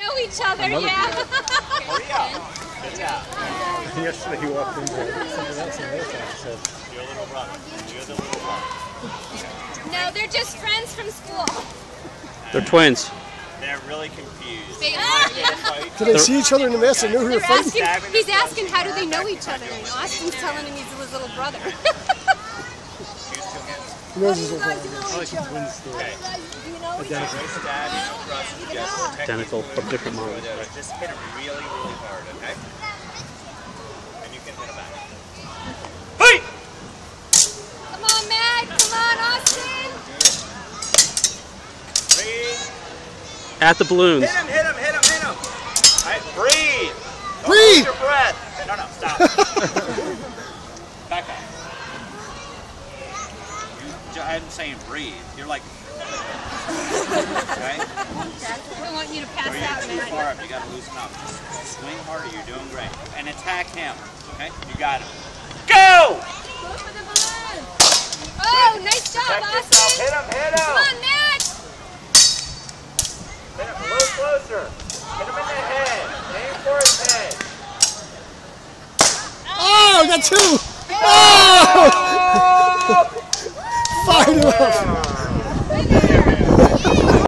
know each other, yeah. yeah. Yesterday he walked into something else in the other said, Your little brother. You're the little brother. no, they're just friends from school. They're twins. They're really confused. They Did they see each other in the mess and knew who they were They're fighting? asking, he's asking how do they know each other, and Austin's telling him he's his little brother. Choose two hands. He knows his little brother. Okay. Raise dad, you know, thrust, gentle, technique. Identical, but different models. that- Just hit him really, really hard, okay? And you can hit him back. Hey! Come on, Matt. Come on, Austin. Breathe. At the balloons. Hit him, hit him, hit him. All right, breathe. Don't Breathe. Hold your breath. No, no, stop. Back up. You, I'm saying breathe. You're like, okay? I want you to pass Or out, you're too Matt. far up. You got to loosen up. Just swing harder. You're doing great. And attack him. Okay? You got him. Go! Go for the balloon. Oh, nice job, Check yourself. Austin. Hit him. Hit Come on, Matt. Hit him. A little closer. Hit him in the head. Aim for his head. Oh, oh I got two! Oh! Fired Vamos!